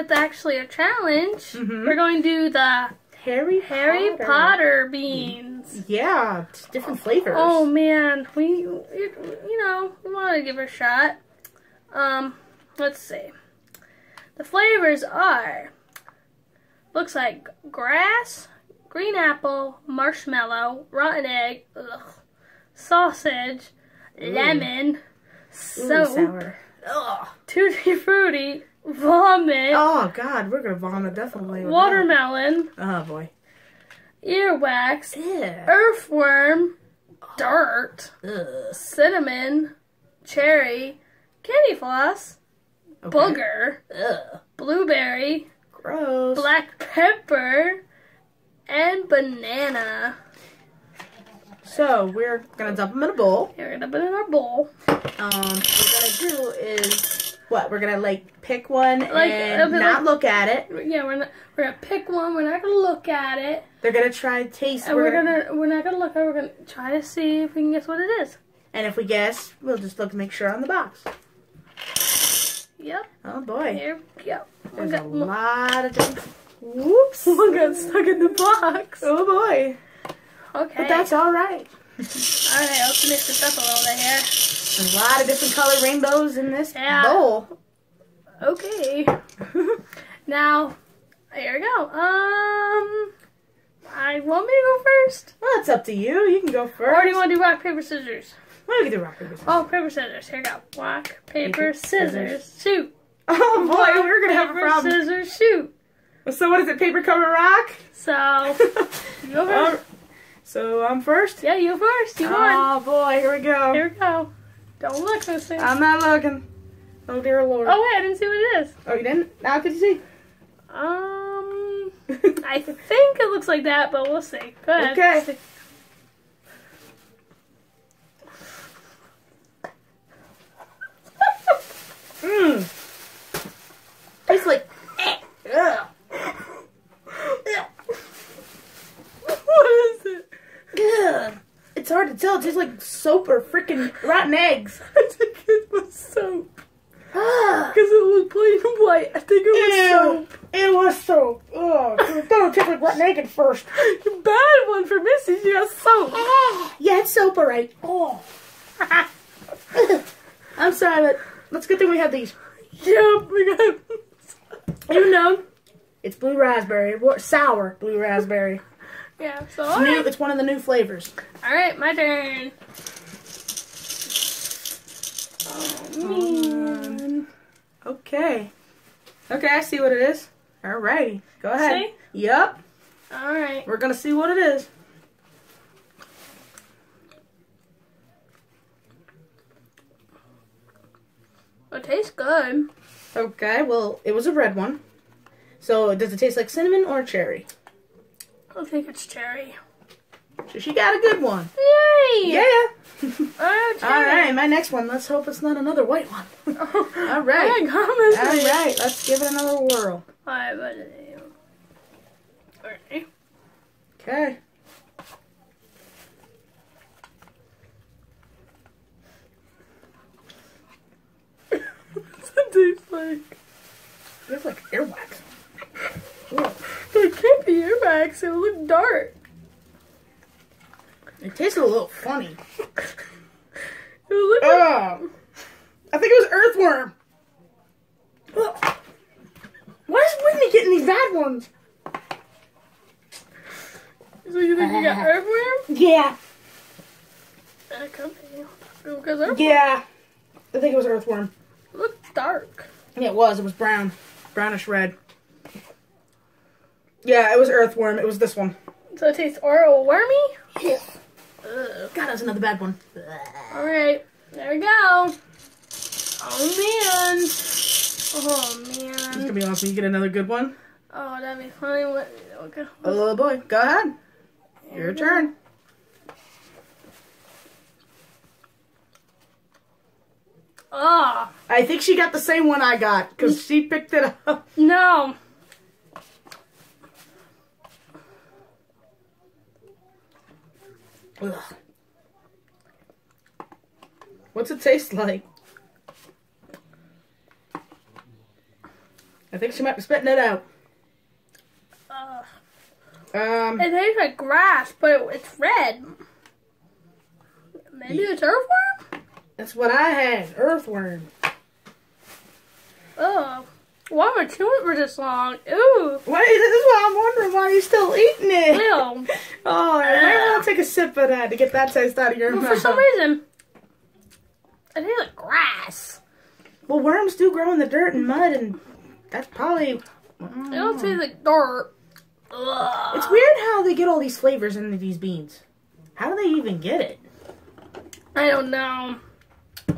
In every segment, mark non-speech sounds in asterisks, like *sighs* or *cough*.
with actually a challenge. Mhm. We're going to do the Harry Harry Potter beans. Yeah, different flavors. Oh man, we you know we want to give it a shot. Um, let's see. The flavors are looks like grass, green apple, marshmallow, rotten egg, ugh, sausage, lemon, Ooh, sour. Ugh. tutti frutti, vomit, Oh God, we're gonna vomit definitely. watermelon. Oh boy. earwax, Ew. earthworm, dirt, Ugh. cinnamon, cherry, candy floss, Okay. booger, Ugh. blueberry, Gross. black pepper, and banana. So we're gonna dump them in a bowl. We're gonna put it in our bowl. Um, what we're gonna do is what? We're gonna like pick one Like, and not like- look at it. Yeah, we're not, we're gonna pick one. We're not gonna look at it, They're gonna try to taste. and we're gonna we're not gonna look at. it. We're gonna try to see if we can guess what it is. And if we guess, we'll just look to make sure on the box. Yep. Oh boy. Here we go. There's One a lot of different. Whoops. one got stuck in the box. Oh boy. Okay. But that's all right. All right. Let's mix this up a little bit here. There's a lot of different color rainbows in this Yeah. bowl. Okay. *laughs* Now, here we go. Um, I want me to go first, well, it's up to you. You can go first. or do you want to do rock paper scissors? Well, we do rock paper scissors. Oh, paper scissors. Here we go. Rock paper scissors scissors. shoot. Oh boy, we're gonna have a Paper, problem. Scissors shoot. So what is it? Paper cover rock. So *laughs* you go first. so I'm first. Yeah, you first. You won. Oh boy, here we go. Here we go. Don't look, Missy. I'm not looking. Oh dear lord. oh wait, I didn't see what it is. Oh, you didn't? Now could you see? Um, *laughs* I think it looks like that, but we'll see. Go ahead. Okay. *laughs* Mmm. Tastes like. Ugh. *laughs* What is it? Ugh. It's hard to tell. It tastes like soap or freaking rotten eggs. *laughs* I think it was soap. Ah. Because it was plain white. I think it was soap. It was soap. Ugh. It don't taste like rotten egg at first. *laughs* Bad one for Missy. She got soap. Yeah, it's soap, alright. Oh. *laughs* I'm sorry, but let's good thing we have these. Yep, we got. Even though it's blue raspberry, sour blue raspberry. Yeah. So It's new. right. It's one of the new flavors. All right, my turn. Oh. Okay. Okay, I see what it is. Alrighty, go ahead. See? Yep, All right. we're gonna see what it is. It tastes good. Okay, well, it was a red one. So, does it taste like cinnamon or cherry? I think it's cherry. So she got a good one. Yay! Yeah. *laughs* Oh, *laughs* All right, my next one. Let's hope it's not another white one. *laughs* All right. All right, let's give it another whirl. Alright, but uh, Alright. Okay. What's it taste like? It's like earwax. It can't be earwax. It look dark. It tasted a little funny. It would look like I think it was earthworm. Why is Whitney getting these bad ones? So you think you got uh-huh. earthworm? Yeah. That could be. Because earthworm Yeah. I think it was earthworm. It looks dark. Yeah, it was. It was brown. Brownish red. Yeah, it was earthworm. It was this one. So it tastes oral wormy? Yeah. Ugh. God, that's another bad one. Alright, there we go. Oh man. Oh It's man. gonna be awesome. You get another good one. Oh, that'd be funny. What? Okay. Oh boy, go ahead. Your turn. Oh, I think she got the same one I got because she picked it up. no. Ugh. What's it taste like? I think she might be spitting it out. Uh, Um, it tastes like grass, but it's red. Maybe it's earthworm? that's what I had. Earthworm. Oh. Why am I chewing for this long? Ooh. What is it? This is why I'm wondering why you're still eating it. Ew. *laughs* Oh, I might want to take a sip of that to get that taste out of your Well, mouth. for some reason, it tastes like grass. Well, worms do grow in the dirt and mud, and that's probably. It don't taste like dirt. Ugh. It's weird how they get all these flavors into these beans. How do they even get it? I don't know.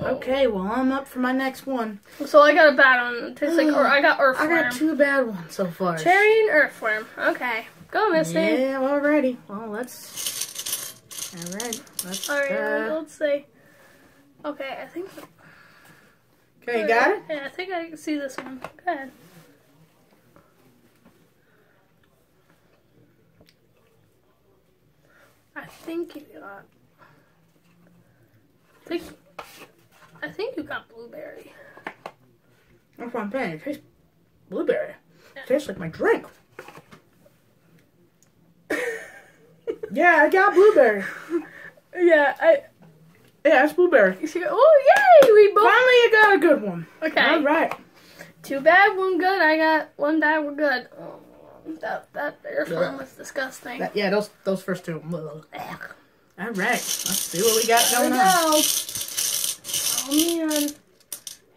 Okay, well, I'm up for my next one. So I got a bad one. Tastes like, or I got earthworm. *gasps* I got two bad ones so far. Cherry and earthworm. Okay. Go, Misty. Yeah, alrighty. Well, let's. Alright, let's. Alright, uh, let's see. Okay, I think. okay, you got it? Yeah, I think I can see this one. Go ahead. I think you got. I think. I think you got blueberry. That's what I'm saying. It tastes blueberry. It tastes like my drink. *laughs* yeah, I got blueberry. *laughs* Yeah, I. Yeah, it's blueberry. Oh yay! We both. Finally, you got a good one. Okay. All right. Two bad, one good. I got one bad, one good. Oh, that that earthworm was disgusting. That- yeah, those those first two. All right. Let's see what we got Here we going go. on. Oh man.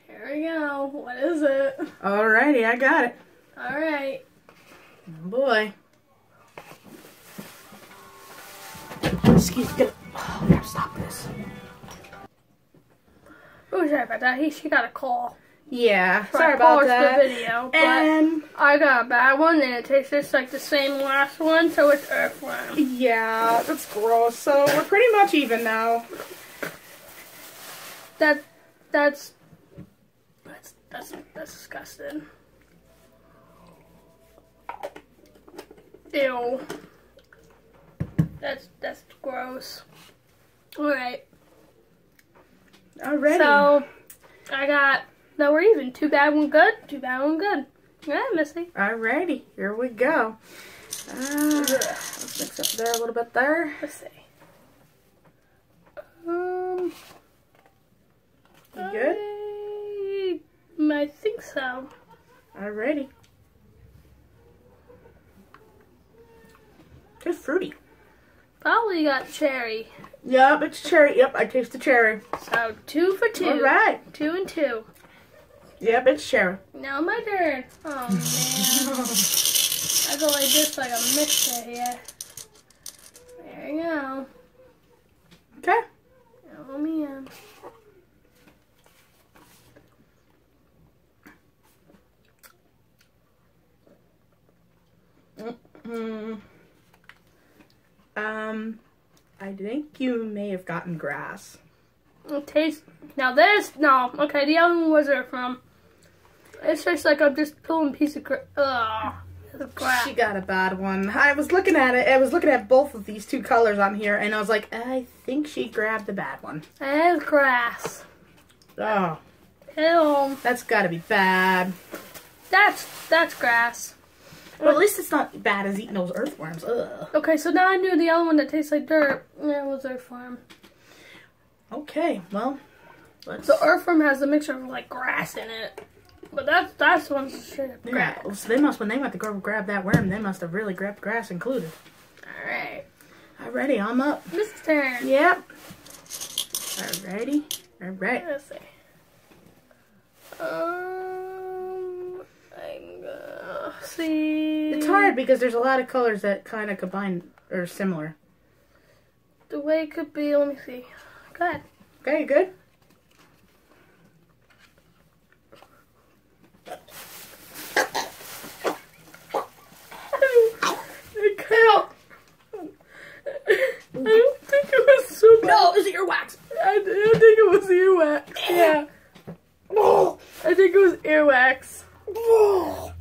Here we go. What is it? Alrighty, I got it. All right. Oh, boy. Excuse me. Oh, we gotta stop this. Oh, sorry about that. He she got a call. Yeah, So I sorry about paused that. the video, but And I got a bad one, and it tastes just like the same last one, so it's earthworm. yeah, that's gross. So we're pretty much even now. That that's that's that's that's disgusting. Ew. That's that's gross. All right. Alrighty. So I got no, we're even. Two bad, one good. Two bad, one good. Yeah, Missy. Alrighty, here we go. Uh, let's mix up there a little bit there. Let's see. You good? I, I think so. Alrighty. Just fruity. Probably got cherry. Yep, it's cherry. Yep, I taste the cherry. So two for two. Alright. Two and two. Yep, it's cherry. Now my turn. Oh man. I go like this like a mixture here. There you go. Okay. Oh man. Hmm. Um, I think you may have gotten grass. It tastes now this no okay the other one was there from. It's just like I'm just pulling a piece of ugh crap. She got a bad one. I was looking at it. I was looking at both of these two colors on here, and I was like, I think she grabbed the bad one. It's grass. Oh, Ew. that's got to be bad. That's that's grass. Well, at least it's not bad as eating those earthworms. Ugh. Okay, so now I knew the other one that tastes like dirt. Yeah, it was earthworm. Okay, well, let's. The earthworm has a mixture of like grass in it, but that's that's one straight up yeah, grass. well, so they must when they went to go grab that worm, they must have really grabbed grass included. All right, Alrighty, I'm up. this is turn. Yep. Alrighty. Alright. Let's see. Um, gonna see. It's hard because there's a lot of colors that kind of combine or similar. The way it could be. Let me see. Go ahead. Okay, good? I don't think it was so bad. No, is it earwax? I, I think it was earwax. Yeah. *laughs* I think it was earwax. *laughs*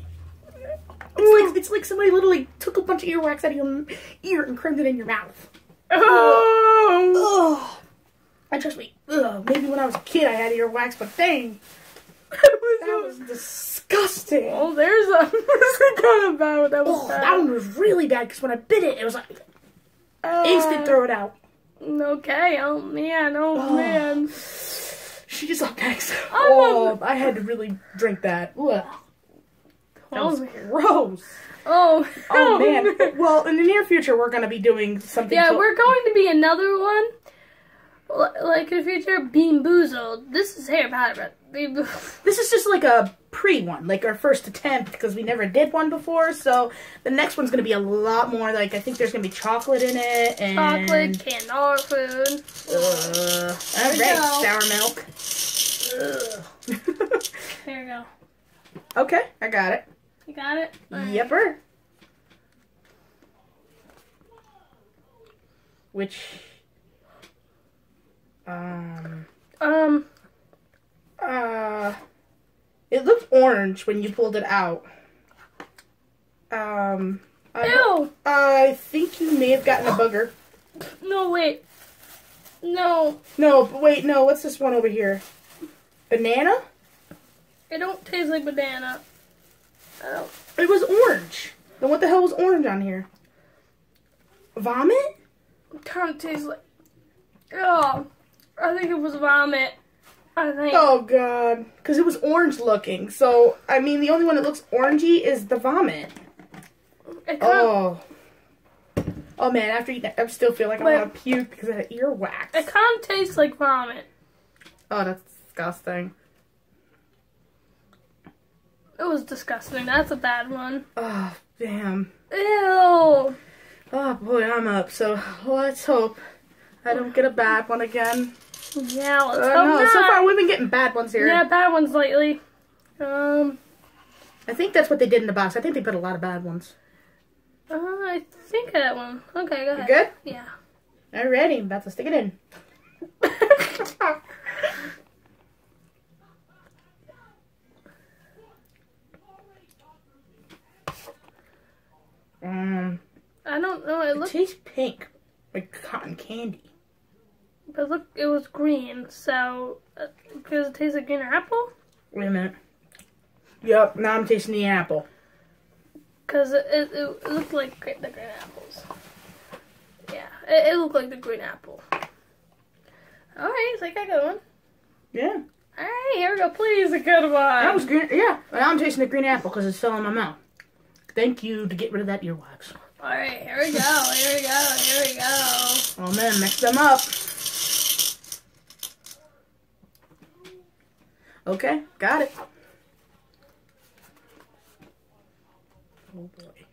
oh. *laughs* It's like it's like somebody literally took a bunch of earwax out of your ear and crammed it in your mouth. Oh. Ugh. And trust me, ugh, maybe when I was a kid I had earwax, but dang. *laughs* That was disgusting. Oh, there's a. *laughs* there's a kind of bad. That was Oh, bad. that one was really bad because when I bit it, it was like instant Uh, throw it out. Okay. Oh man. Oh, Oh. man. She's up next. Oh. Oh, I had to really drink that. Ugh, was Oh, *laughs* gross. oh, Oh man. Well, in the near future, we're gonna be doing something. Yeah, we're going to be another one. L- Like in the future, Bean Boozled. This is Harry Potter, This is just like a pre one, like our first attempt because we never did one before. So the next one's gonna be a lot more. Like I think there's gonna be chocolate in it and chocolate, canned dog food. Uh, all right, go. sour milk. Ugh. *laughs* Here we go. okay, I got it. You got it? Alright. Yepper. Which, um, Um, uh, it looked orange when you pulled it out. Um, I, ew! I think you may have gotten a booger. No, wait. No, No, but wait, no. What's this one over here? Banana? it don't taste like banana. Oh, It was orange. Then what the hell was orange on here? Vomit? it kind of tastes like. Oh, I think it was vomit. I think. Oh god, because it was orange looking. So I mean, the only one that looks orangey is the vomit. It Oh. Oh man, after eating that, I still feel like I Wait. want to puke because of that earwax. It kind of tastes like vomit. Oh, that's disgusting. It was disgusting. That's a bad one. Oh, damn. Ew. Oh boy, I'm up. So let's hope I don't get a bad one again. Yeah, let's Uh, hope no, not. so far we've been getting bad ones here. Yeah, bad ones lately. Um, I think that's what they did in the box. I think they put a lot of bad ones. uh, I think that one. Okay, go ahead. You good? Yeah. Alrighty, I'm about to stick it in. *laughs* um, I don't know. It it looked, tastes pink, like cotton candy. but look, it was green. So, uh, because it tastes like green apple. Wait a minute. Yep, now I'm tasting the apple. Because it, it, it looked like the green apples. Yeah, it, it looked like the green apple. All right, so I got a good one. Yeah, All right, here we go. Please, a good one. that was green. Yeah, now I'm tasting the green apple because it's still in my mouth. Thank you to get rid of that earwax. All right, here we go. Here we go. Here we go. Oh man, mix them up. Okay, got it. Oh boy.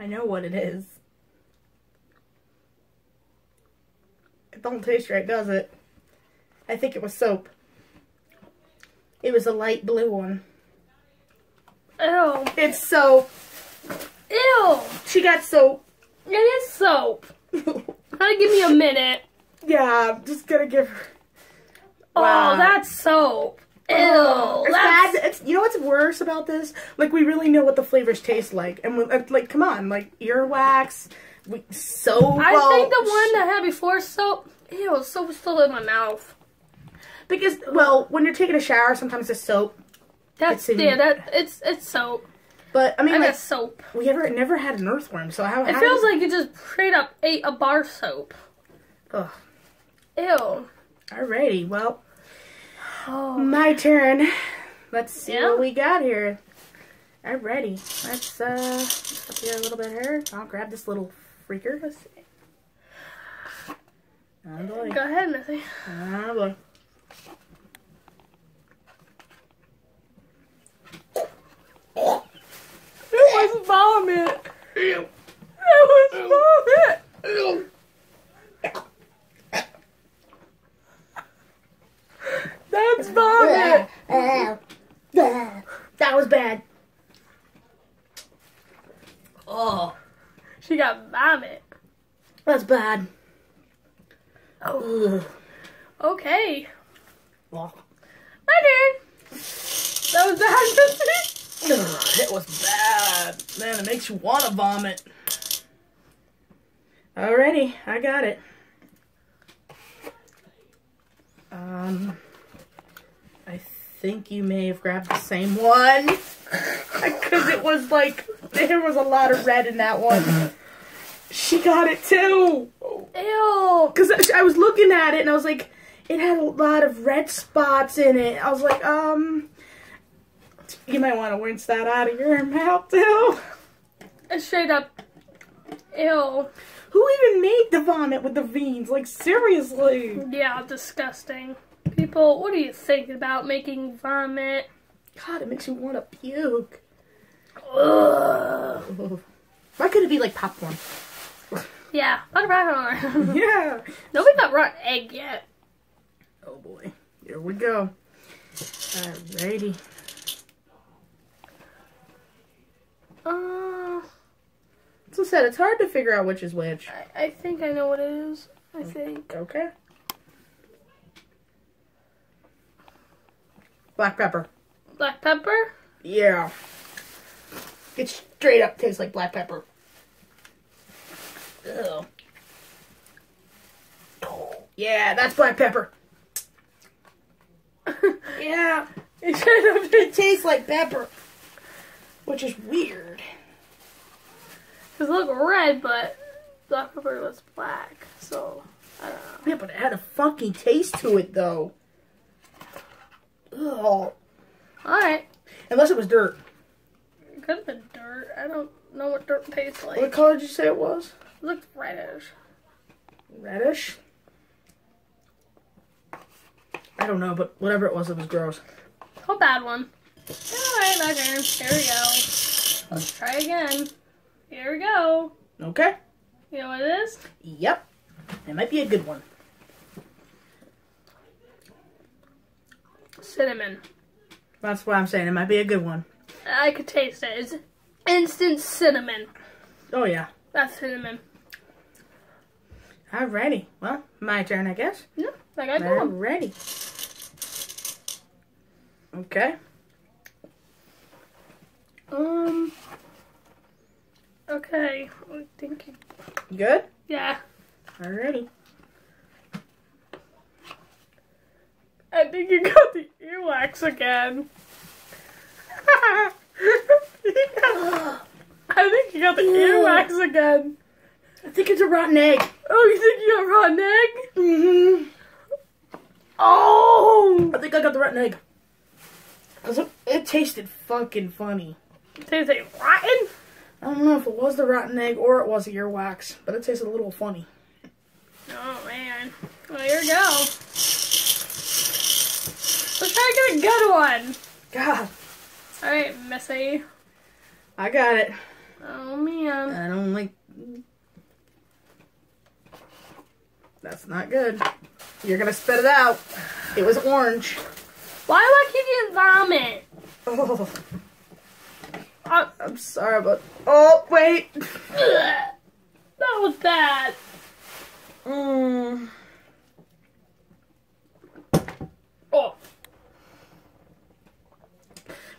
I know what it is. It don't taste right, does it? I think it was soap. It was a light blue one. Ew. It's soap. Ew. She got soap. It is soap. Honey, give me a minute. yeah, I'm just gonna give her. Oh, Wow. that's soap. Ew. Oh, it's that's bad. It's, you know what's worse about this? Like we really know what the flavors taste like, and we, uh, like, come on, like earwax, we, soap. I well, think the one that I had before soap. Ew, soap was still in my mouth. because well, when you're taking a shower, sometimes the soap. That's in- yeah. That it's it's soap. But I mean, I like soap. we ever never had an earthworm, so how? It how feels like you just straight up ate a bar soap. Ugh. Ew. Alrighty, well, Oh. my turn. Let's see Yeah? what we got here. Alrighty, let's uh, up here a little bit here. I'll grab this little freaker. Let's see. Oh boy. Go ahead, Missy. Oh boy. Was vomit. It was vomit. That's vomit. That was bad. Oh, She got vomit. that's bad. Oh. Ugh. Okay. Oh. My turn. That was bad, *laughs* it was bad. Man, it makes you want to vomit. Alrighty, I got it. Um, I think you may have grabbed the same one. *laughs* Because it was like, there was a lot of red in that one. She got it too. Ew. Because I was looking at it and I was like, it had a lot of red spots in it. I was like, um, you might want to rinse that out of your mouth too. Straight up. Ew. Who even made the vomit with the veins? Like, seriously. Yeah, disgusting. People, what do you think about making vomit? God, it makes you want to puke. Ugh. Why could it be like popcorn? Yeah, butter popcorn. *laughs* yeah. Nobody got rotten egg yet. Oh boy. Here we go. Alrighty. Uh, So said, it's hard to figure out which is which. I, I think I know what it is. I think. Okay. Black pepper. Black pepper? Yeah. It straight up tastes like black pepper. Ugh. Yeah, that's black pepper. *laughs* yeah, it kind of it tastes like pepper, which is weird. It look red, but black pepper was black. So, I don't know. Yeah, but it had a funky taste to it though. Ugh. Alright. Unless it was dirt. It could have been dirt. I don't know what dirt tastes like. What color did you say it was? It looked reddish. Reddish. I don't know, but whatever it was, it was gross. Oh, bad one. Alright, my turn. Here we go. Let's try again. Here we go. Okay. You know what it is? Yep. It might be a good one. Cinnamon. That's what I'm saying. It might be a good one. I could taste it. It's instant cinnamon. Oh yeah. That's cinnamon. Alrighty. Well, my turn, I guess. No, I got one. Alrighty. Okay. Um. Okay. I think. You good? Yeah. Alrighty. I think you got the earwax again. *laughs* I think you got the earwax again. I think it's a rotten egg. Oh, you think you got a rotten egg? Mm-hmm. Oh! I think I got the rotten egg. Cause it, it tasted fucking funny. Tastes like rotten? I don't know if it was the rotten egg or it was the earwax, but it tasted a little funny. Oh, man. Well, here we go. Let's try to get a good one. God, Alright, Missy. I got it. Oh, man. I don't like. That's not good. You're gonna spit it out. It was orange. Why do I keep getting vomit? Oh, Uh, I'm sorry, but oh wait. *laughs* that was bad. Mm. Oh.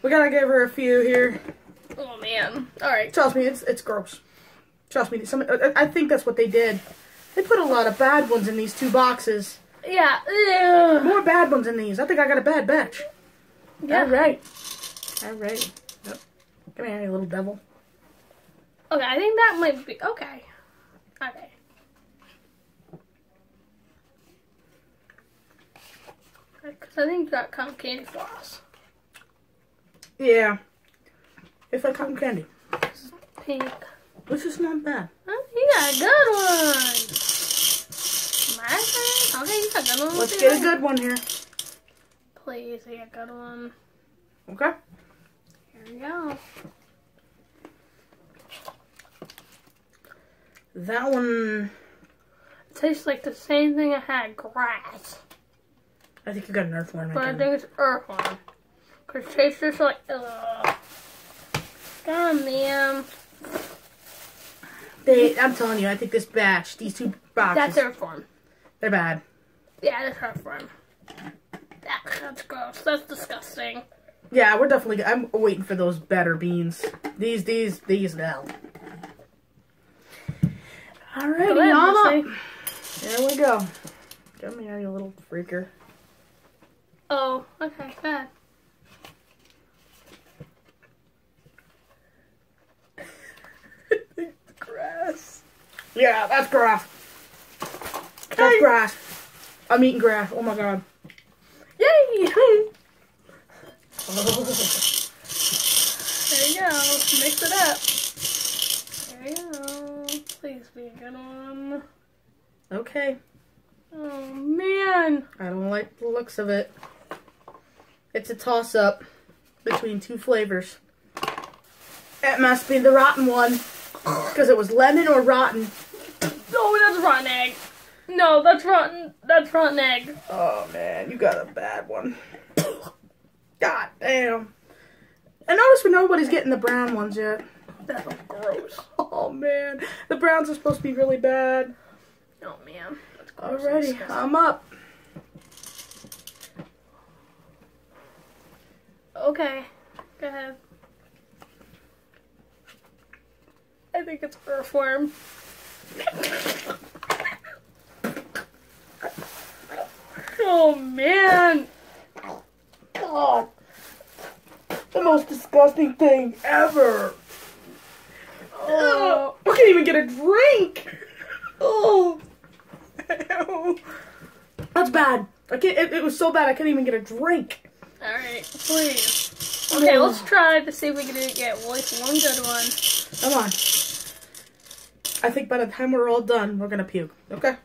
We gotta give her a few here. Oh, man. Alright. Trust me, it's it's gross. Trust me. Some, I, I think that's what they did. They put a lot of bad ones in these two boxes. Yeah. Ugh. More bad ones in these. I think I got a bad batch. Yeah. All right. All right. Come here, you little devil. Okay, I think that might be okay. Okay. Because I think you got cotton candy floss. Yeah. It's like cotton candy. Pink. This is not bad. Oh, you got a good one. My turn. Okay, you got a good one. Let's get a good one here. Please, I got a good one. Okay. Here we go. That one. Tastes like the same thing I had, grass. I think you got an earthworm. But I think. it's earthworm. Because it tastes just like, ugh. God damn. They, I'm telling you, I think this batch, these two boxes, That's earthworm. they're bad. Yeah, that's earthworm. That, that's gross. That's disgusting. Yeah, we're definitely. I'm waiting for those better beans. These, these, these now. Alrighty, Mama. There we go. Come here, you little freaker. Oh, okay, bad. *laughs* grass. Yeah, that's grass. That's grass. I'm eating grass. Oh my god. Yay! There you go. Mix it up. There you go. Please be a good one. Okay. Oh man. I don't like the looks of it. It's a toss up between two flavors. It must be the rotten one. Because it was lemon or rotten. Oh, that's rotten egg. No, that's rotten. That's rotten egg. Oh man, you got a bad one. God damn. I notice nobody's getting the brown ones yet. That's gross. *laughs* Oh man, the browns are supposed to be really bad. Oh man. That's gross. and Alrighty. I'm up. Okay. Go ahead. I think it's earthworm. *laughs* oh man. God, the most disgusting thing ever. Oh. I can't even get a drink. Oh, Ew. that's bad. I can't. It, it was so bad. I couldn't even get a drink. Alright, please. Okay, let's try to see if we can get at least one good one. Come on. I think by the time we're all done, we're gonna puke. Okay.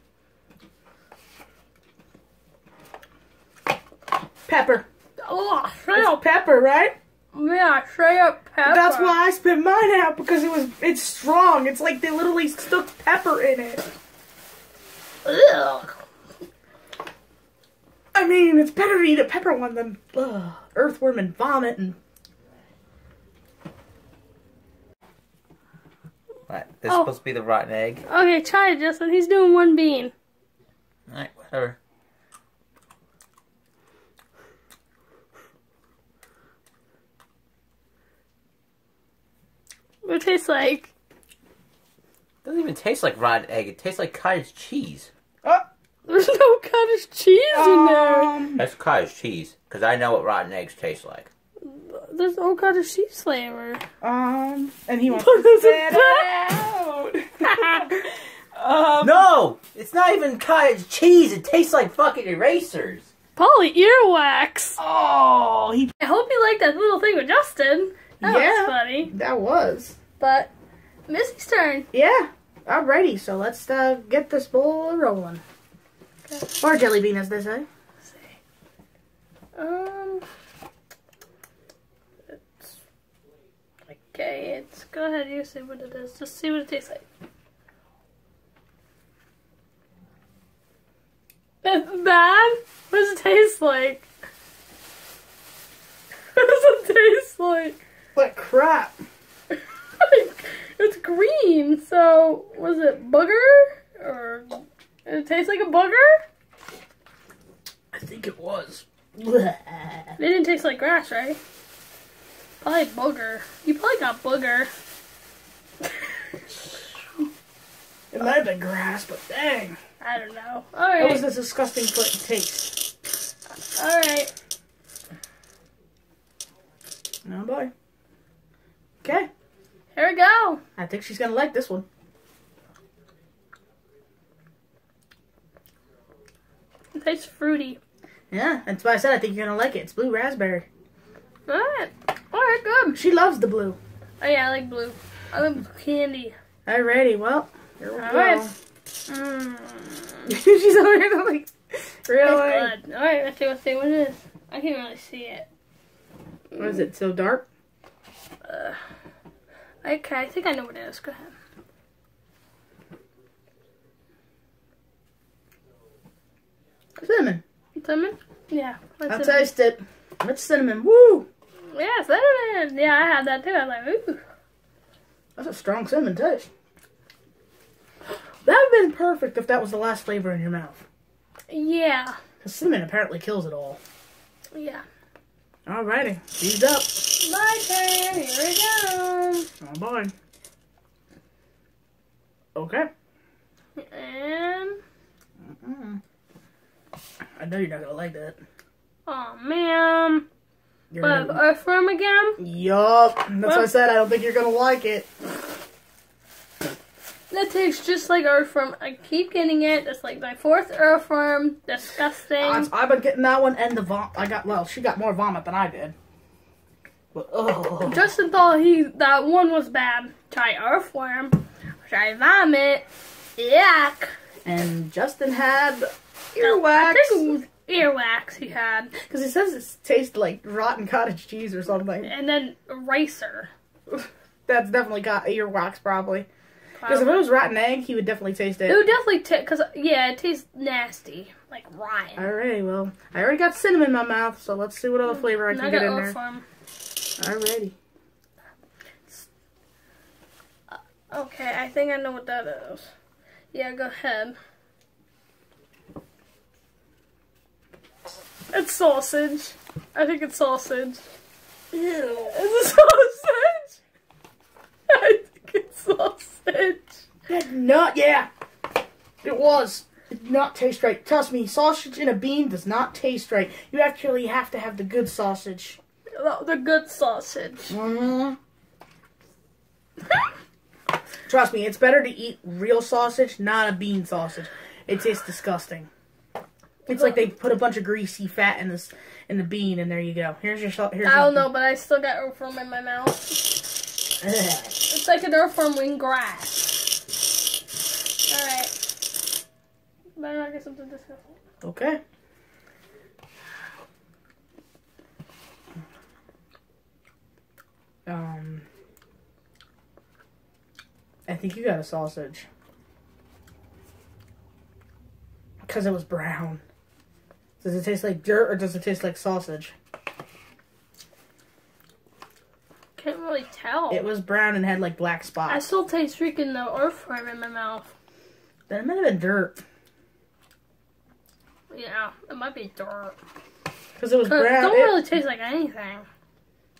Pepper. Oh, straight It's up. pepper, right? Yeah, straight up pepper. That's why I spit mine out because it was it's strong. It's like they literally stuck pepper in it. Ugh. I mean, it's better to eat a pepper one than ugh, earthworm and vomit and Right, this Oh. is supposed to be the rotten egg. Okay, try it, Justin. He's doing one bean. Alright, whatever. It tastes like? It doesn't even taste like rotten egg. It tastes like cottage cheese. oh, There's no cottage cheese in there. um, That's cottage cheese, because I know what rotten eggs taste like. There's no cottage cheese flavor. um, and he wants What to spit it? it out. *laughs* um, No! It's not even cottage cheese. It tastes like fucking erasers. Probably earwax. oh, he I hope you liked that little thing with Justin. That Yeah. was funny. that was But Missy's turn. yeah. Alrighty, so let's uh, get this bowl rolling. Okay. Or jelly bean, as they say. Um. It's okay. It's go ahead. You see what it is. Just see what it tastes like. It's bad. What does it taste like? *laughs* What does it taste like? What crap? It's green. So was it booger or did it taste like a booger? I think it was. It didn't taste like grass, right? Probably booger. You probably got booger. It might have been grass, but dang. I don't know. Alright. That was a disgusting taste. Alright. Oh boy. Okay. Here we go. I think she's gonna like this one. It tastes fruity. Yeah, that's why I said I think you're gonna like it. It's blue raspberry. Alright. Alright, good. She loves the blue. Oh yeah, I like blue. I like blue candy. Alrighty, well, here we go. Mmm. *laughs* she's over here like, really? Alright, let's see what see what it is. I can't really see it. What is it? So dark? Uh, okay, I think I know what it is. Go ahead. Cinnamon. Cinnamon? Yeah. I'll cinnamon. taste it. It's cinnamon. Woo! Yeah, cinnamon. Yeah, I had that too. I was like, ooh. That's a strong cinnamon taste. That would have been perfect if that was the last flavor in your mouth. Yeah. Because cinnamon apparently kills it all. Yeah. Alrighty, she's up. My turn. Here we go. Oh boy. Okay. And Mm. I know you're not gonna like that. oh man. You're But gonna... earthworm again? Yup. That's what I said I don't think you're gonna like it. That tastes just like earthworm. I keep getting it. It's like my fourth earthworm. Disgusting. I've I've been getting that one and the vom. I got well. She got more vomit than I did. But oh, Justin thought he that one was bad. Try earthworm. Try vomit. Yuck. and Justin had I earwax think it was earwax he had, because he says it tastes like rotten cottage cheese or something. and then eraser. *laughs* That's definitely got earwax probably. Because if it was rotten egg, he would definitely taste It it. would definitely taste, cause yeah, it tastes nasty, like rotten. Alrighty, well, I already got cinnamon in my mouth, so let's see what other mm, flavor I can I get in there. earthworm. Alrighty. Uh, okay, I think I know what that is. Yeah, go ahead. It's sausage. I think it's sausage. Ew. It's a *laughs* sausage. Sausage. That nut, yeah. It was. It did not taste right. Trust me, sausage in a bean does not taste right. You actually have to have the good sausage. The, good sausage. Mm-hmm. *laughs* Trust me, it's better to eat real sausage, not a bean sausage. It tastes disgusting. It's like they put a bunch of greasy fat in this in the bean, and there you go. Here's your here's. I don't your- know, but I still got earthworm in my mouth. It's like an earthworm in grass. Alright. Better not get something disgusting. Okay. Um, I think you got a sausage. Because it was brown. Does it taste like dirt or does it taste like sausage? Can't really tell. It was brown and had like black spots. I still taste freaking the earthworm in my mouth. Then it might have been dirt. Yeah, it might be dirt. Because it was 'Cause It brown. don't It- really taste like anything.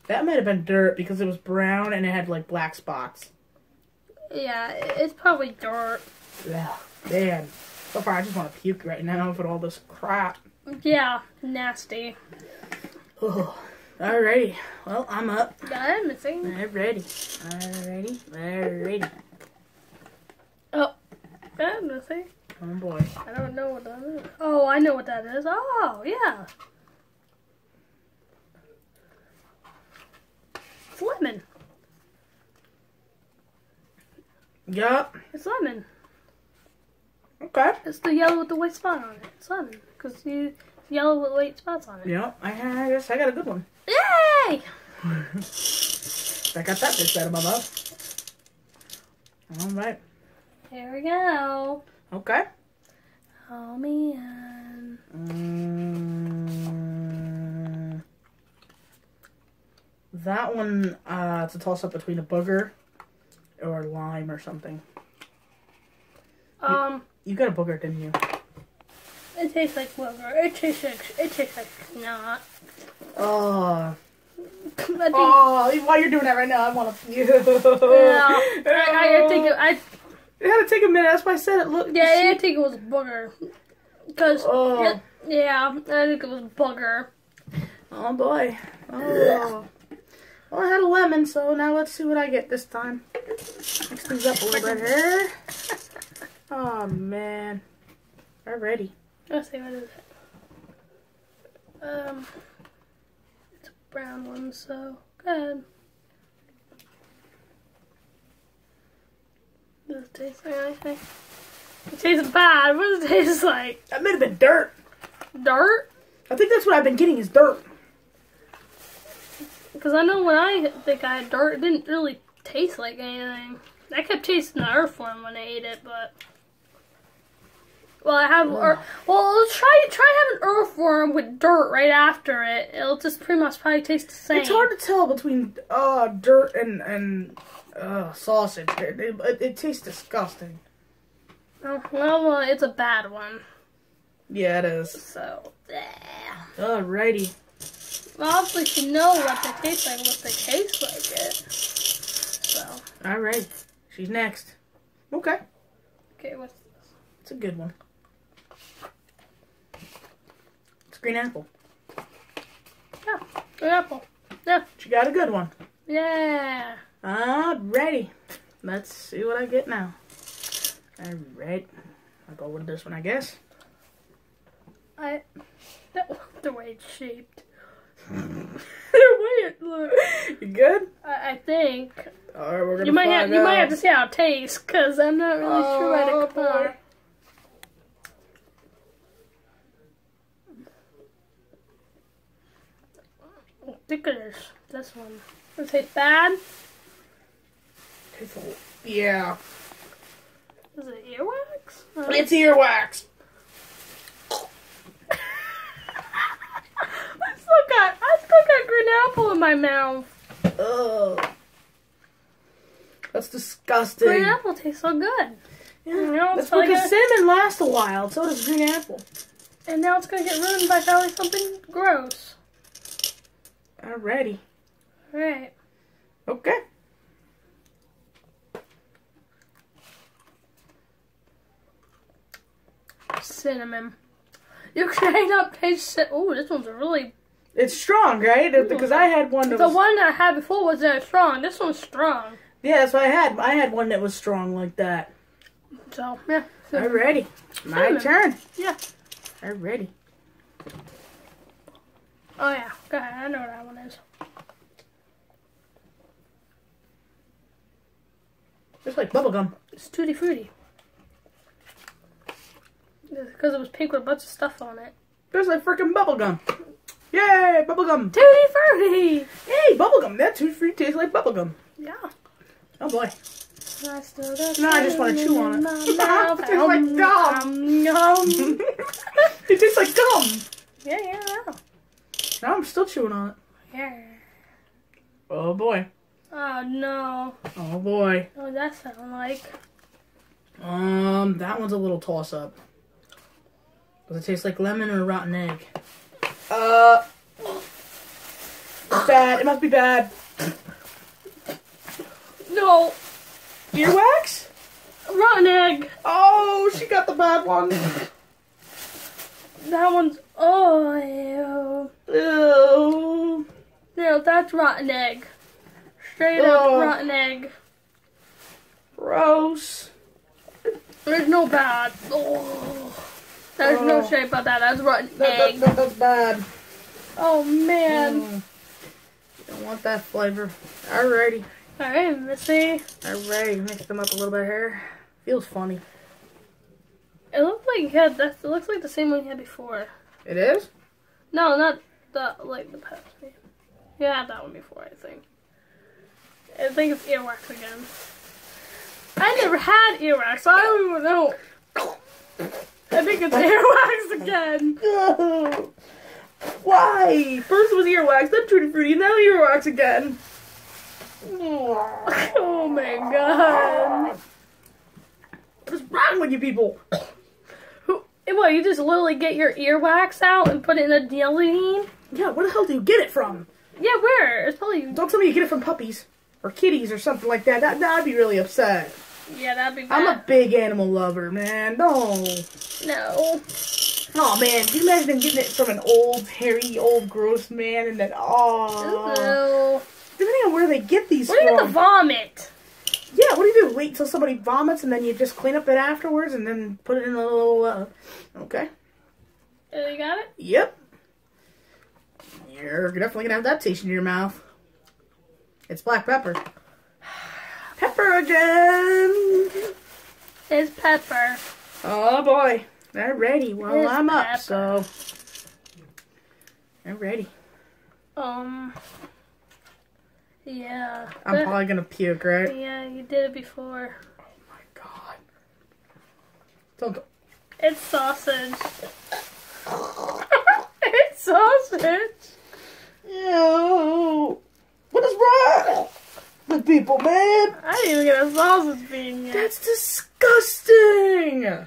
that might have been dirt because it was brown and it had like black spots. Yeah, it's probably dirt. Yeah, man. So far, I just want to puke right now with all this crap. Yeah, nasty. Oh, alrighty. Well, I'm up. Yeah, I'm Missy. Alrighty. Alrighty. Alrighty. Go ahead, Missy. Oh boy. I don't know what that is. Oh, I know what that is. Oh, yeah. It's lemon. Yup. It's lemon. Okay. It's the yellow with the white spot on it. It's lemon. Because you yellow with white spots on it. Yup. I, I guess I got a good one. Yay! I got that bitch out of my mouth. Alright. Here we go. Okay. Oh, man. Mm, that one, uh, it's a toss up between a booger or lime or something. Um, You got a booger, didn't you? it tastes like booger. It tastes like, it tastes like snot. Oh. Oh, while you're doing that right now, I want to puke. yeah, I, I, I think it, I, It had to take a minute. That's why I said it. Look. yeah, I think it was booger. Because, Oh. yeah, I think it was booger. Oh boy. Oh. Well, I had a lemon, so now let's see what I get this time. Mix these up a little bit here. Oh man. Already. Let's see, what is it? Um, brown one, so good. Does it taste like anything? It tastes bad. What does it taste like? That might have been dirt. Dirt? I think that's what I've been getting is dirt. Because I know when I think I had dirt, it didn't really taste like anything. I kept tasting the earthworm when I ate it, but. Well, I have. Or, well, let's try try having earthworm with dirt right after it. It'll just pretty much probably taste the same. It's hard to tell between uh dirt and and uh sausage. It, it, it tastes disgusting. Oh, well, it's a bad one. Yeah, it is. So, yeah. Alrighty. Well, obviously, you know what they taste like, what they taste like it. So, Alright. She's next. Okay. okay, what's It's a good one. It's green apple. yeah, an apple. Yeah, She got a good one. yeah. Alrighty. Let's see what I get now. Alright. I'll go with this one, I guess. I that the way it's shaped. *laughs* the way it looks. You good? I, I think Alright, we're gonna you might have find you might have to see how it tastes because I'm not really sure Oh, it comes. boy. Look at this. One. Does it taste bad? Yeah. Is it earwax? Uh, It's earwax. *laughs* I still got I still got green apple in my mouth. Ugh. That's disgusting. Green apple tastes so good. Yeah. You know, That's because a- cinnamon lasts a while. So does green apple. And now it's gonna get ruined by probably something gross. Alrighty. Alright. Okay. Cinnamon. You up *laughs* taste cin- Ooh, this one's really It's strong, right? Because I had one that the was. one that I had before was very strong. This one's strong. Yeah, that's what I had. I had one that was strong like that. So yeah. Alrighty. My Cinnamon. turn. Yeah. Alrighty. Oh yeah. Go ahead. I know what that one is. It's like bubblegum. It's tutti frutti. Because it was pink with a bunch of stuff on it. It's like freaking bubblegum. Yay, bubblegum. Tutti frutti. Hey, bubblegum. That tutti frutti tastes like bubblegum. Yeah. Oh boy. I No, I just wanna chew on it. *laughs* It tastes like Um, gum. um, yum. *laughs* it tastes like gum. yeah, yeah, yeah. Now I'm still chewing on it. Yeah. Oh boy. Oh no. Oh boy. What does that sound like? Um, that one's a little toss up. Does it taste like lemon or rotten egg? Uh, bad. It must be bad. No. Earwax? Rotten egg. Oh, she got the bad one. That one's. Oh, ew. Ew. No, that's rotten egg. Straight up rotten egg. Gross. There's no bad. Oh. There's no Oh. shape about that. That's rotten That, that, egg. that, that's bad. Oh man. Mm. Don't want that flavor. Alrighty. Alright, Missy. Alright, mix them up a little bit here. Feels funny. It looks like you had that. It looks like the same one you had before. It is? No, not the like the past. You had that one before, I think. I think it's earwax again. I never had earwax, so I don't even know. I think it's earwax again. No. *laughs* Why? First was earwax, then Tutti Frutti, now earwax again. *laughs* Oh my god. What is wrong with you people? What? You just literally get your earwax out and put it in a dilly? Yeah, where the hell do you get it from? Yeah, where? It's probably. Don't tell me you get it from puppies or kitties or something like that. that I'd be really upset. Yeah, that'd be bad. I'm a big animal lover, man. No. No. Oh man, can you imagine getting it from an old, hairy, old, gross man and then oh depending on where they get these What do you get from. the vomit? Yeah, what do you do? Wait till somebody vomits and then you just clean up it afterwards and then put it in a little uh, okay. Uh, you got it? Yep. You're definitely gonna have that taste in your mouth. It's black pepper. *sighs* Pepper again. It's pepper. Oh boy. Alrighty, well It's I'm up, pepper. so Alrighty. Um. Yeah. I'm But- probably gonna puke, right? Yeah, you did it before. Oh my god. Don't go. It's sausage. *laughs* it's sausage. Ew. What is wrong with people, man? I didn't even get a sausage bean yet. That's disgusting. There's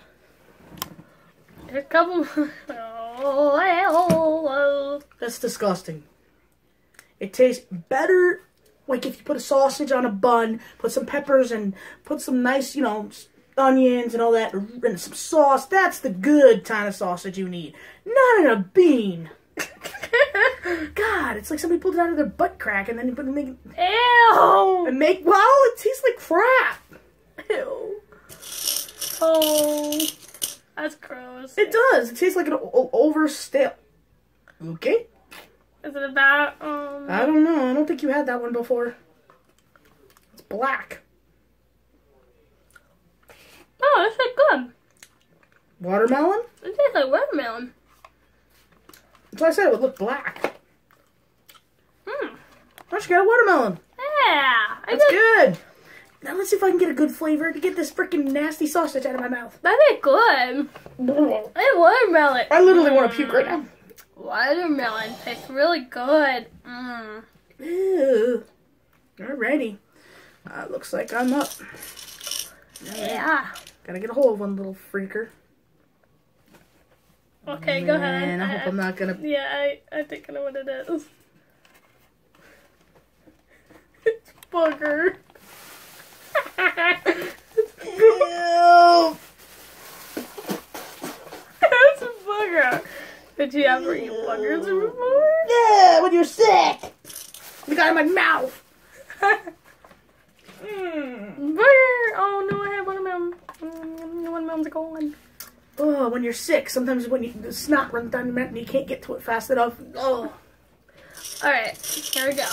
a couple. *laughs* Oh, well, well. That's disgusting. It tastes better like if you put a sausage on a bun, put some peppers and put some nice, you know, onions and all that, and some sauce. That's the good kind of sausage you need. Not in a bean. *laughs* God, it's like somebody pulled it out of their butt crack and then you put make Ew. and make. Well, it tastes like crap. Ew. Oh, that's gross. It does. It tastes like an o- over stale. Okay. Is it about um? I don't know. I don't think you had that one before. It's black. Oh, that's like good. Watermelon? It tastes like watermelon. That's why I said it would look black. Hmm. She got a watermelon. Yeah. I That's just, good. Now let's see if I can get a good flavor to get this freaking nasty sausage out of my mouth. That is good. Hey, watermelon. I literally want to puke right now. Watermelon tastes really good. Mm. Ew. Alrighty. Uh, looks like I'm up. Yeah. Gotta get a hold of one little freaker. Okay, go ahead. Man, I hope I'm not gonna. Yeah, I, I think I know what it is. it's booger. *laughs* Ew. it's a booger. Did you ever eat boogers before? Yeah, when you're sick. You got in my mouth. *laughs* Mm. Booger! Oh no, I have watermelon. Mm, the watermelons are gone. Oh, when you're sick, sometimes when you, the snot runs down your mouth and you can't get to it fast enough. Oh. Alright, here we go.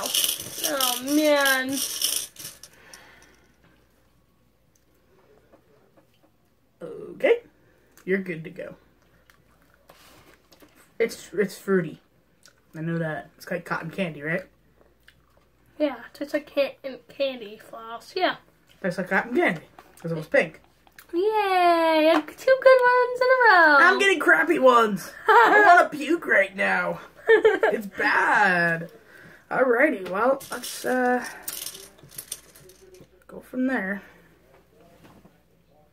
Oh man. Okay. You're good to go. It's it's fruity. I know that. It's like cotton candy, right? Yeah, it tastes like can- candy floss. Yeah. Tastes like cotton candy. Because it was pink. Yay! Two good ones in a row. I'm getting crappy ones. I want to puke right now. It's bad. Alrighty, well, let's uh go from there.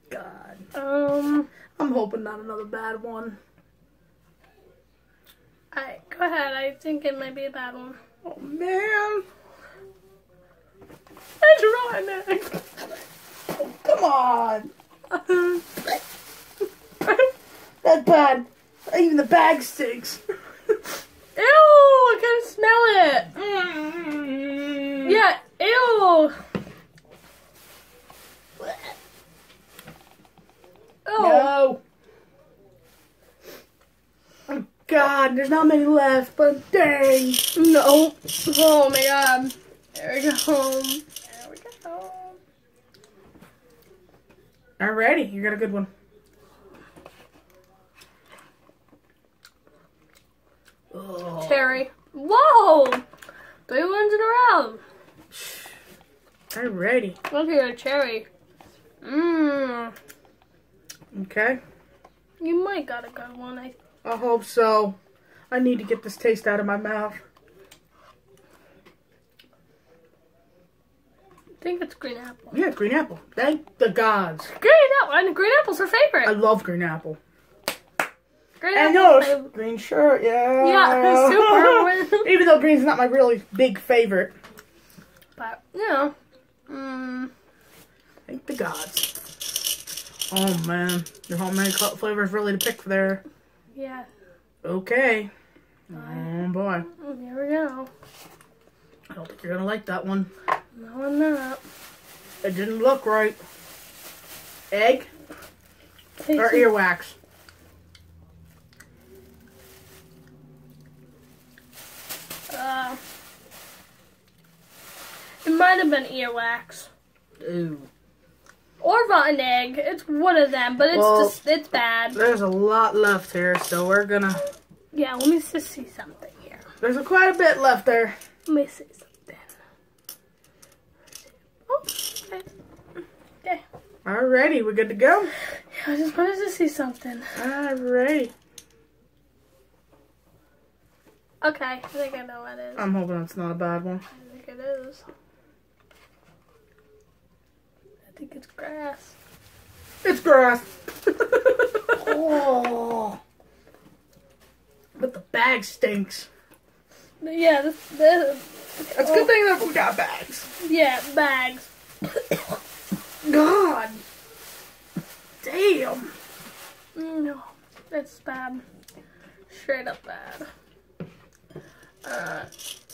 God. um. I'm hoping not another bad one. Alright, go ahead. I think it might be a bad one. Oh man. It's rotten. Oh, come on. *laughs* That's bad. Even the bag stinks. *laughs* Ew! I can smell it. Mm. Yeah. Ew. Oh. No. Oh God, there's not many left, but dang. No. Oh my god. There we go. There we go. Alrighty, you got a good one. Oh. Cherry. Whoa! Three ones in a row. Alrighty. Look at a cherry. Mmm. Okay. You might got a good one. I I hope so. I need to get this taste out of my mouth. I think it's green apple. Yeah, green apple. Thank the gods. Green apple. And green apple's her favorite. I love green apple. Green And apple's those my- green shirt, yeah. Yeah, *laughs* super. *laughs* Even though green's not my really big favorite. but you know. Mmm. Thank the gods. Oh man, there's how many co- flavors really to pick there. Yeah. Okay. Oh boy, Mm, Here we go. I don't think you're gonna like that one. No, I'm not. It didn't look right. Egg or earwax? Uh, it might have been earwax Ooh. Or rotten egg. It's one of them, but it's Well- just it's bad. There's a lot left here, so we're gonna. Yeah, let me just see something here. There's a, quite a bit left there. Let me see something. Oh, okay. Okay. Alrighty, we're good to go. Yeah, I just wanted to see something. Alrighty. Okay, I think I know what it is. I'm hoping it's not a bad one. I think it is. I think it's grass. It's grass. oh. *laughs* But the bag stinks. Yeah, this, this It's a good thing that we got bags. yeah, bags. *coughs* God. Damn. No, it's bad. Straight up bad. Uh,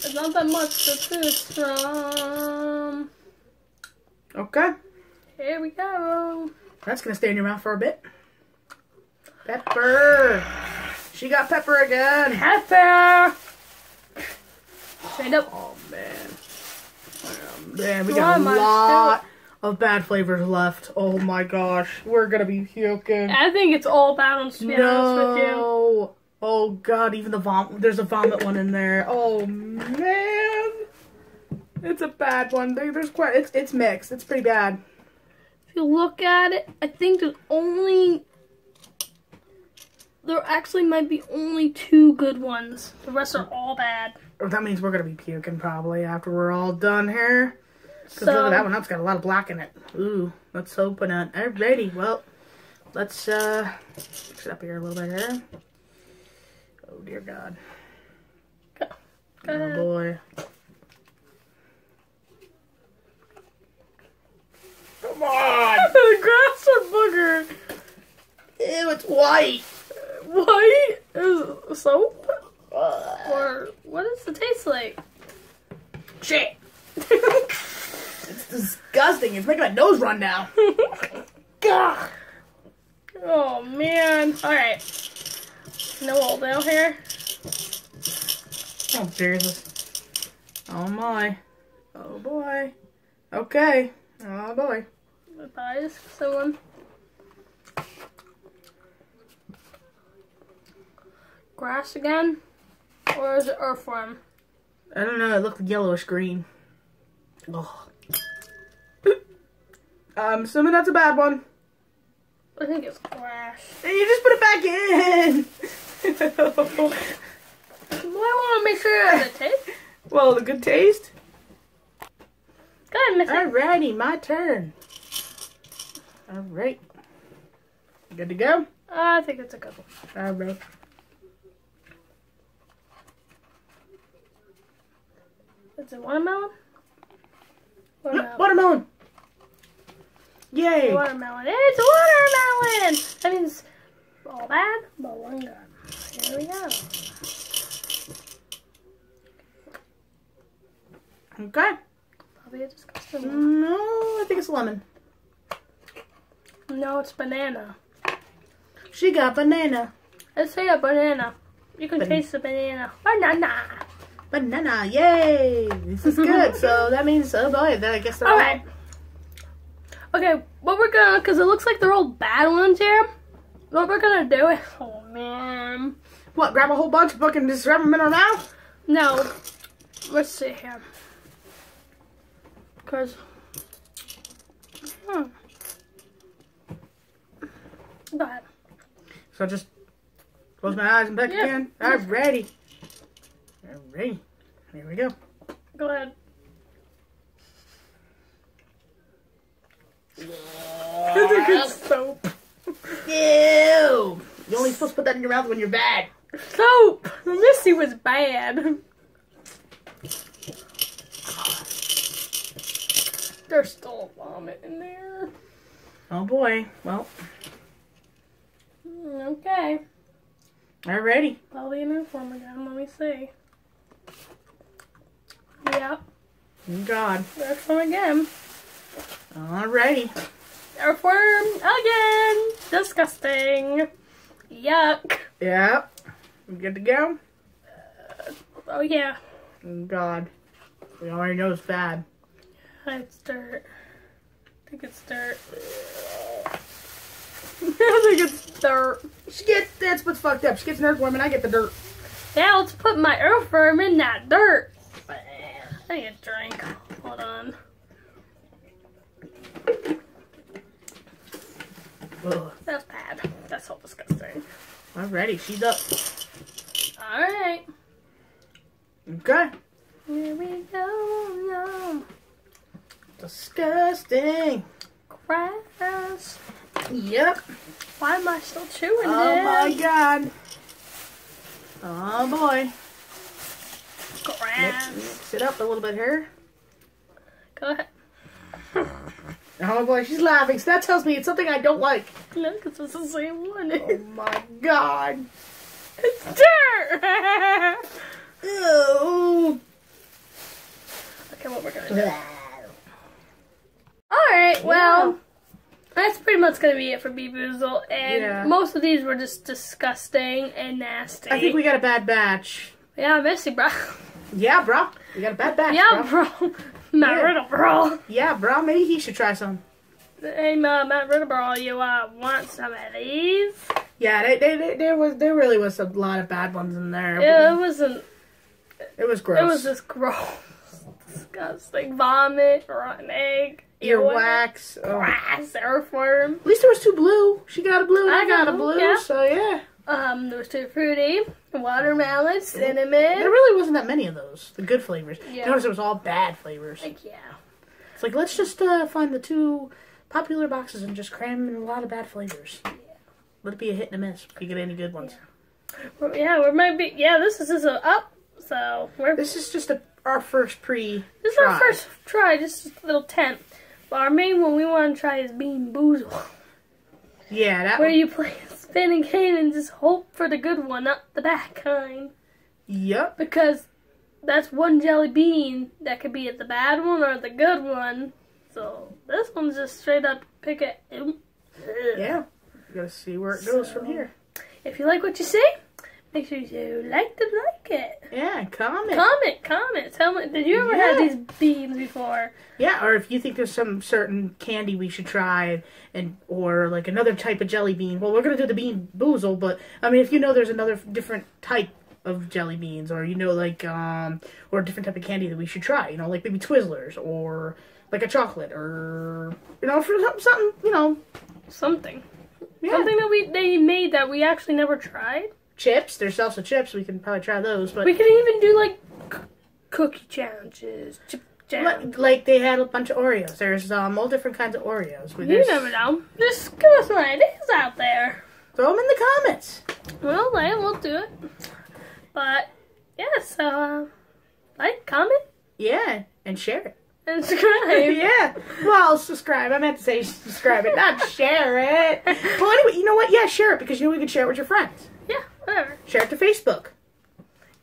there's not that much to choose from. Okay. Here we go. That's gonna stay in your mouth for a bit. Pepper. She got pepper again. Pepper. Straight up. Oh man. Oh, man, we got a lot of bad flavors left. Oh my gosh. We're gonna be puking. I think it's all balanced. To be honest with you. No. Oh god, even the vomit. There's a vomit one in there. Oh man. It's a bad one. There's quite. It's it's mixed. It's pretty bad. If you look at it, I think there's only there actually might be only two good ones. The rest are all bad. That means we're gonna be puking probably after we're all done here. Cause So look at that one. That's got a lot of black in it. Ooh, let's open it. Alrighty. Well, let's uh mix it up here a little bit here. Oh dear God. Go Oh ahead. boy. Come on! *laughs* the grass are booger. Ew, it's white. White is soap, or what does it taste like? Shit. It's disgusting. It's making my nose run now. *laughs* Gah. oh man! All right, no old down here. Oh, Jesus. Oh my. Oh boy. Okay. Oh boy. Advise someone. Grass again, or is it earthworm? I don't know. It looked yellowish green. Oh. I'm assuming that's a bad one. I think it's grass. And you just put it back in. Well, I want to make sure it has a taste. well, the good taste. Go ahead, Missy. Alrighty, my turn. Alright. Good to go? I think it's a good one. Alright. Is a watermelon? Watermelon. Watermelon. Yay. Watermelon. It's watermelon! That means all bad, but one good. Here we go. Okay. Probably a disgusting one. No, I think it's a lemon. No, it's banana. She got banana. Let's say a banana. You can Ban- taste the banana. Banana! Banana, yay! This is good. so *laughs* that means, oh boy, then I guess they're all. Alright. Okay, what we're gonna, because it looks like they're all bad ones here. What we're gonna do is, oh man. What, grab a whole bunch of fucking just rub them in our mouth? No. Let's see here. Because. Hmm. Go ahead. So just close my eyes and back Yeah. again. Alrighty. Alrighty. Here we go. Go ahead. I *laughs* think it's soap. Ew! You're only supposed to put that in your mouth when you're bad. Soap! The Misty was bad. There's still vomit in there. Oh boy. Well, Mm, okay. alrighty. Probably an inform again. Let me see. Yep. God. Earthworm again. Alrighty. Earthworm again. Disgusting. Yuck. Yep. We good to go? Uh, oh yeah. God. We already know it's bad. It's dirt. I think it's dirt. Think it's dirt. She gets that's what's fucked up. She gets an earthworm and I get the dirt. Now let's put my earthworm in that dirt. I need a drink. Hold on. Ugh. That's bad. That's so disgusting. Alrighty, she's up. Alright. Okay. Here we go. No. Disgusting. Grass. Yep. Why am I still chewing Oh this? my god. Oh boy. Mix, mix it up a little bit here. Go ahead. Oh boy, she's laughing. So that tells me it's something I don't like. No, because it's the same one. Oh my god. it's dirt. Ew. okay, what we're gonna do? All right. Well, That's pretty much gonna be it for Bean Boozle, and Yeah. most of these were just disgusting and nasty. I think we got a bad batch. yeah, Missy, bro. Yeah, bro. We got a bad batch, yeah, bro. bro. *laughs* Matt Yeah. Riddle, bro. Yeah, bro. Maybe he should try some. Hey, uh, Matt Riddle, bro, you uh, want some of these? Yeah, they, they, they, there was there really was a lot of bad ones in there. Yeah, it wasn't. It was gross. It was just gross, *laughs* disgusting. Vomit, rotten egg, earwax. Oh. grass, earthworm. At least there was two blue. She got a blue and I, I got, got a blue, yeah. So yeah, Um, there was two fruity, watermelon, cinnamon. there really wasn't that many of those. The good flavors. Yeah. Notice it was all bad flavors. Like yeah. It's like let's just uh, find the two popular boxes and just cram in a lot of bad flavors. Yeah. Let it be a hit and a miss. If you get any good ones. Well, yeah, we might be. Yeah, this is just a up. So we're This is just a, our first pre. this is our first try. Just a little temp. But our main one we want to try is Bean Boozle, Yeah, that. where one. you play a spinning game and just hope for the good one, not the bad kind. Yep. Because that's one jelly bean that could be at the bad one or the good one. So this one's just straight up pick it. Yeah. You gotta see where it goes from here. If you like what you see, make sure you like to like it. Yeah, comment. Comment, comment. Tell me, did you ever have these beans before? Yeah, or if you think there's some certain candy we should try, and or like another type of jelly bean. Well, we're gonna do the bean boozle, but I mean, if you know there's another different type of jelly beans, or you know like um, or a different type of candy that we should try, you know, like maybe Twizzlers or like a chocolate, or you know, for something, you know, Something. yeah, Something that we they made that we actually never tried. Chips. There's also chips. We can probably try those, but We could even do like c- cookie challenges, chip challenges. like, like they had a bunch of Oreos. There's um, all different kinds of Oreos. We You never know. Just give us some ideas out there. throw them in the comments. Well, then we'll do it. But yeah, so uh, like, comment, Yeah, and share it. and subscribe. *laughs* yeah. Well, subscribe. I meant to say subscribe it, not share it. *laughs* Well, anyway, you know what? Yeah, share it because you know we can share it with your friends. Whatever. Share it to Facebook,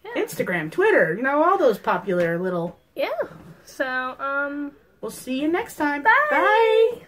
Yeah. Instagram, Twitter. You know all those popular little. Yeah. So um. We'll see you next time. Bye. Bye.